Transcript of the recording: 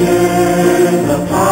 hear the